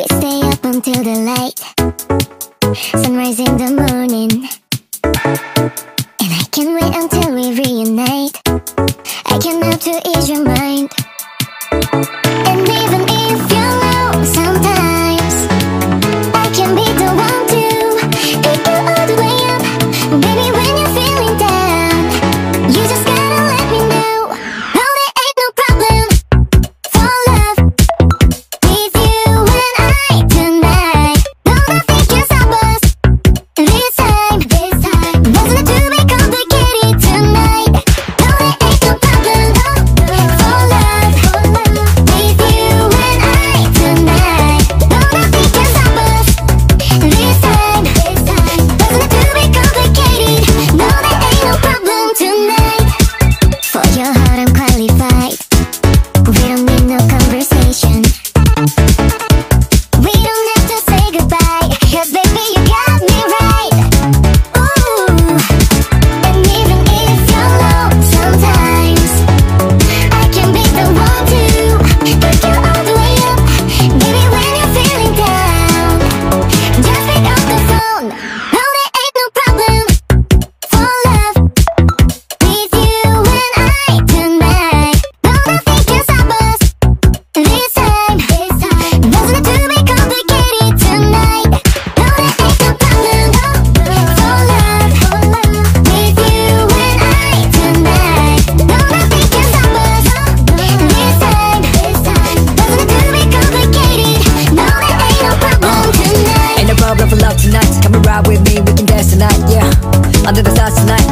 We stay up until the light. Sunrise in the morning. And I can't wait until we reunite. I can help to ease your mind 万里帆 Tonight.